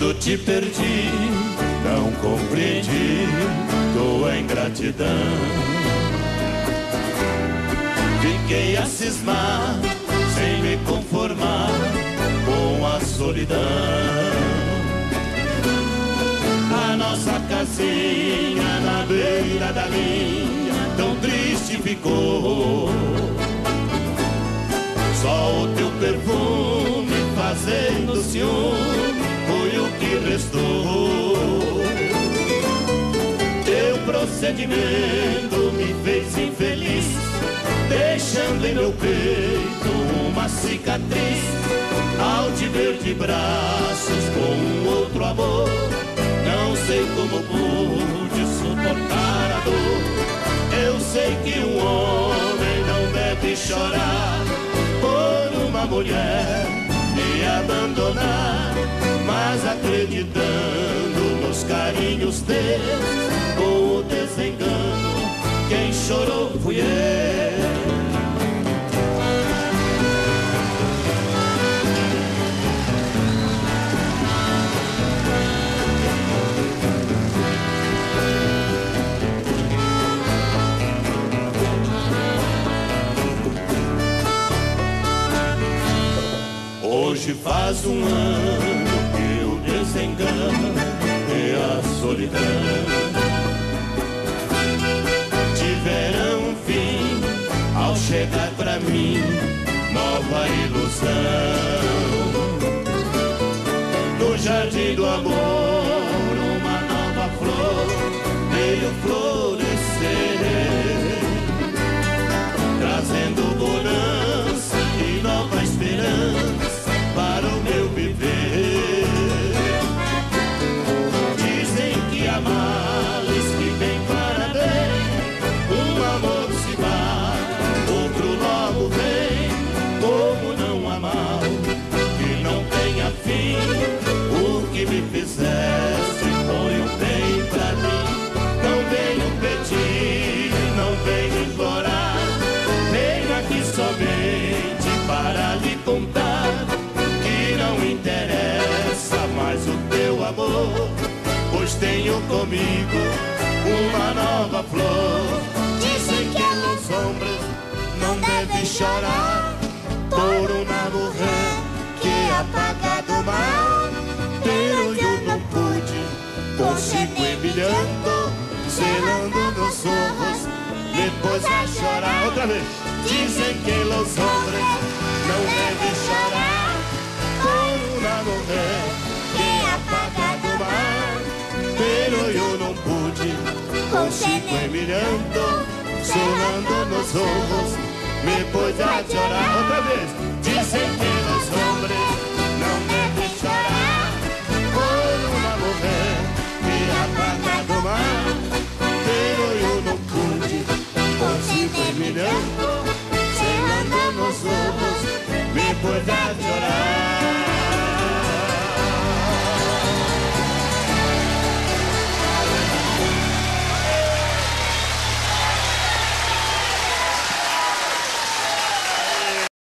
Quando te perdi, não compreendi tua ingratidão. Fiquei a cismar, solidão. A nossa casinha na beira da linha, tão triste ficou. Só o teu perfume fazendo ciúme foi o que restou. Teu procedimento me fez infeliz, deixando em meu peito uma cicatriz. Ao te ver de braços com um outro amor, não sei como pude suportar a dor. Eu sei que um homem não deve chorar por uma mulher me abandonar mas acreditando nos carinhos teus, com o Hoje faz um ano desengano e a solidão amar. Comigo uma nova flor. Dizem que os homens não devem chorar por uma mulher que apaga do. Pero eu não pude, consigo emilhando, selando nos ojos, depois a chorar outra vez. Dizem que os homens eu não pude. Com Chico Emiliano, sonando nos ojos, me pôs a chorar outra vez. Dizem que os homens não devem chorar por uma mulher que apaga do mar. Pero eu não pude, com Chico Emiliano, sonando nos ojos, me pôs